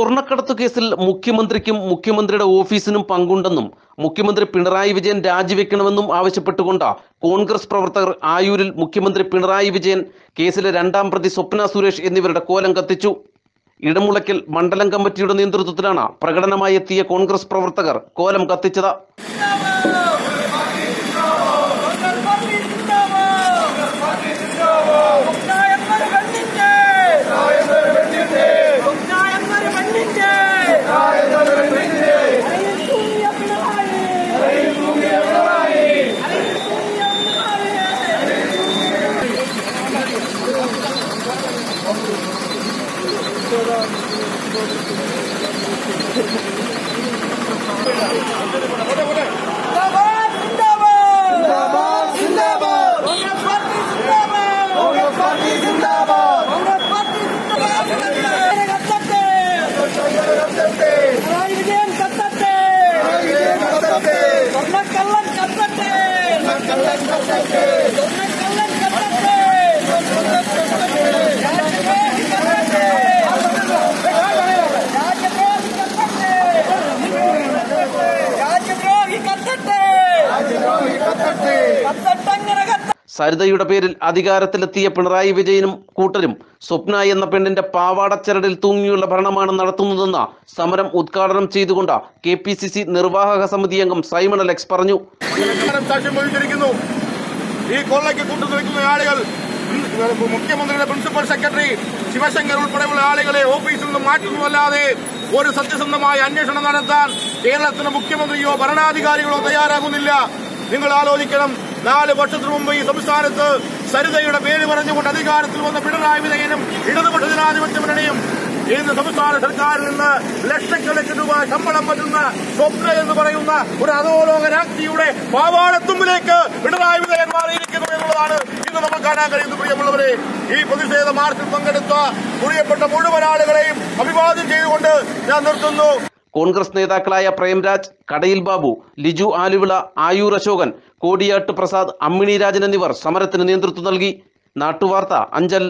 സ്വർണക്കടത്ത് കേസിൽ മുഖ്യമന്ത്രിക്കും മുഖ്യമന്ത്രിയുടെ ഓഫീസിനും പങ്കുണ്ടെന്നും മുഖ്യമന്ത്രി പിണറായി വിജയൻ രാജിവെക്കണമെന്നും ആവശ്യപ്പെട്ടുകൊണ്ട് കോൺഗ്രസ് പ്രവർത്തകർ ആയൂരിൽ മുഖ്യമന്ത്രി പിണറായി വിജയൻ കേസിലെ രണ്ടാം പ്രതി സ്വപ്ന സുരേഷ് എന്നിവരുടെ കോലം കത്തിച്ചു. ഇടമുളയ്ക്കൽ മണ്ഡലം കമ്മിറ്റിയുടെ നേതൃത്വത്തിലാണ് പ്രകടനമായി എത്തിയ കോൺഗ്രസ് പ്രവർത്തകർ കോലം കത്തിച്ചത്. സരിതയുടെ പേരിൽ അധികാരത്തിലെത്തിയ പിണറായി വിജയനും കൂട്ടരും സ്വപ്ന എന്ന പെണ്ണിന്റെ പാവാടച്ചരടിൽ തൂങ്ങിയുള്ള ഭരണമാണ് നടത്തുന്നതെന്ന സമരം ഉദ്ഘാടനം ചെയ്തുകൊണ്ട് കെ പി സി സി നിർവാഹക സമിതി അംഗം സൈമൺ അലക്സ് പറഞ്ഞു. ഈ കൊള്ളയ്ക്ക് കൂട്ടുനിൽക്കുന്ന ആളുകൾ മുഖ്യമന്ത്രിയുടെ പ്രിൻസിപ്പൽ സെക്രട്ടറി ശിവശങ്കർ ഉൾപ്പെടെയുള്ള ആളുകളെ ഓഫീസിൽ നിന്ന് മാറ്റുന്നതല്ലാതെ ഒരു സത്യസന്ധമായ അന്വേഷണം നടത്താൻ കേരളത്തിന്റെ മുഖ്യമന്ത്രിയോ ഭരണാധികാരികളോ തയ്യാറാകുന്നില്ല. നിങ്ങൾ ആലോചിക്കണം നാല് വർഷത്തിനു മുമ്പ് ഈ സംസ്ഥാനത്ത് സരിതയുടെ പേര് പറഞ്ഞുകൊണ്ട് അധികാരത്തിൽ വന്ന പിണറായി വിജയനും ഇടതുപക്ഷ ജനാധിപത്യ മുന്നണിയും ഇന്ന് സംസ്ഥാന സർക്കാരിൽ നിന്ന് ലക്ഷക്കണക്കിന് രൂപ ശമ്പളം പറ്റുന്ന സ്വപ്ന എന്ന് പറയുന്ന ഒരു അധോലോക രാജ്ഞിയുടെ പാവാടത്തുമ്പിലേക്ക് പിണറായി വിജയൻ മാറിയിരിക്കുന്നു എന്നുള്ളതാണ് ഇന്ന് നമുക്ക് കാണാൻ കഴിയുന്നത് പ്രിയമുള്ളവരെ. ഈ പ്രതിഷേധ മാർച്ചിൽ പങ്കെടുത്ത പ്രിയപ്പെട്ട മുഴുവൻ ആളുകളെയും അഭിവാദ്യം ചെയ്തുകൊണ്ട് ഞാൻ നിർത്തുന്നു. കോൺഗ്രസ് നേതാക്കളായ പ്രേംരാജ് കടയിൽ ബാബു ലിജു ആലുവിള ആയൂർ അശോകൻ കോടിയാട്ട് പ്രസാദ് അമ്മിണി രാജൻ എന്നിവർ സമരത്തിന് നേതൃത്വം നൽകി. നാട്ടുവാർത്ത അഞ്ചൽ.